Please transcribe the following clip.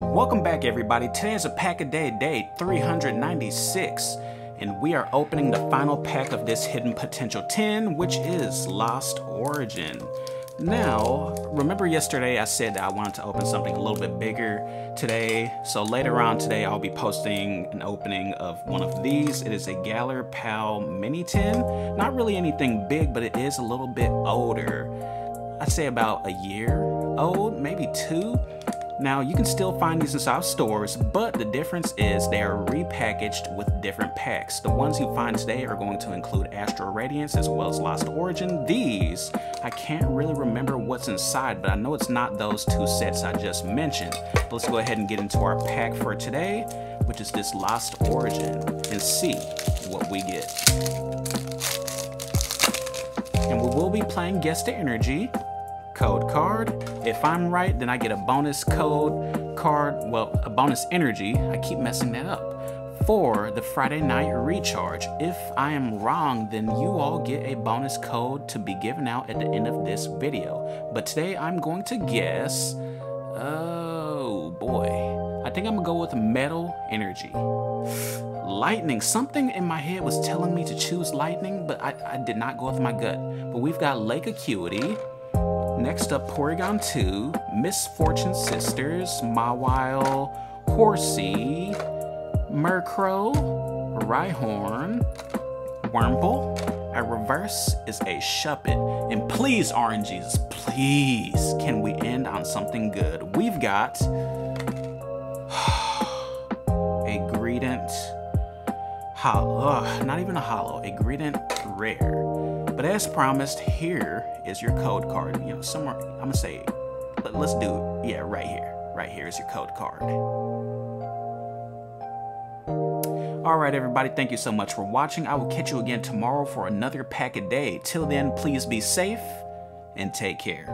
Welcome back everybody. Today is a pack a day day 396 and we are opening the final pack of this hidden potential 10 which is Lost Origin. Now, remember yesterday I said that I wanted to open something a little bit bigger today. So later on today I'll be posting an opening of one of these. It is a Galar Pal Mini Tin. Not really anything big, but it is a little bit older. I'd say about a year old, maybe two. Now, you can still find these inside stores, but the difference is they are repackaged with different packs. The ones you find today are going to include Astral Radiance as well as Lost Origin. These, I can't really remember what's inside, but I know it's not those two sets I just mentioned. Let's go ahead and get into our pack for today, which is this Lost Origin, and see what we get. And we will be playing Guest the Energy, code card. If I'm right, then I get a bonus code card, well, a bonus energy. I keep messing that up. For the Friday night recharge. If I am wrong, then you all get a bonus code to be given out at the end of this video. But today I'm going to guess, oh boy. I think I'm gonna go with metal energy. Lightning, something in my head was telling me to choose lightning, but I, I did not go with my gut. But we've got Lake Acuity, Next up, Porygon 2, Misfortune Sisters, Mawile, Horsea, Murkrow, Rhyhorn, Wurmple. A reverse is a Shuppet. And please, RNGs, please, can we end on something good? We've got a Greedent, holo, not even a holo, a Greedent rare. But as promised, here is your code card. You know, somewhere, I'm gonna say, let, us do, yeah, right here. Right here is your code card. All right, everybody, thank you so much for watching. I will catch you again tomorrow for another pack a day. Till then, please be safe and take care.